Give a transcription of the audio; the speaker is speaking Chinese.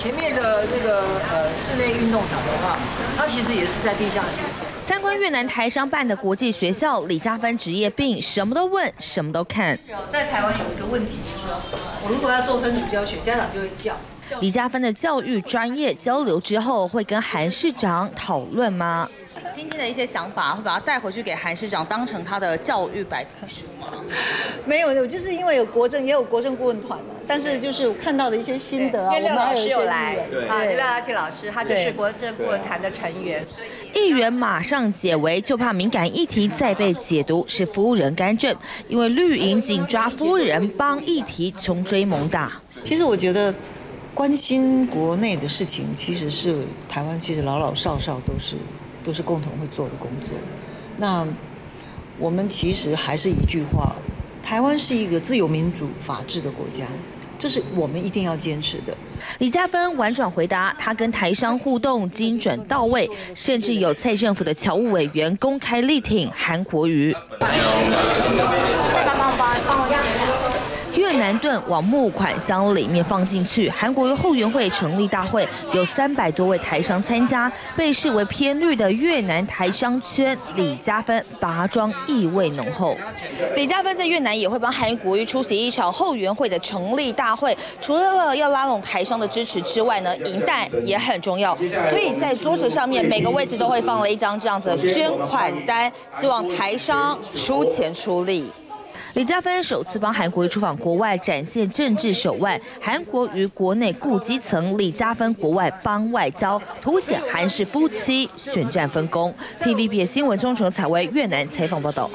前面的那个呃室内运动场的话，它其实也是在地下室。参观越南台商办的国际学校，李嘉芬职业病，什么都问，什么都看。在台湾有一个问题，就是说我如果要做分组教学，家长就会叫。李嘉芬的教育专业交流之后，会跟韩市长讨论吗？今天的一些想法会把它带回去给韩市长，当成他的教育白皮书吗？没有，有就是因为有国政，也有国政顾问团嘛。但是就是看到的一些心得啊，我们还有一些来，对，廖嘉琪老师，他就是国政顾问团的成员。议员马上解围，就怕敏感议题再被解读是夫人干政，因为绿营紧抓夫人帮议题穷追猛打。其实我觉得。关心国内的事情，其实是台湾其实老老少少都是都是共同会做的工作。那我们其实还是一句话：台湾是一个自由民主法治的国家，这是我们一定要坚持的。李嘉芬婉转回答，他跟台商互动精准到位，甚至有蔡政府的侨务委员公开力挺韩国瑜。越南盾往募款箱里面放进去。韩国后援会成立大会，有三百多位台商参加，被视为偏绿的越南台商圈。李嘉芬拔庄意味浓厚。李嘉芬在越南也会帮韩国瑜出席一场后援会的成立大会。除了要拉拢台商的支持之外呢，银弹也很重要。所以在桌子上面每个位置都会放了一张这样子的捐款单，希望台商出钱出力。李嘉芬首次帮韩国出访国外，展现政治手腕。韩国于国内顾基层，李嘉芬国外帮外交，凸显韩式夫妻选战分工。TVB 新闻中程采薇越南采访报道。